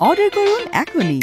Order করুন এখনই।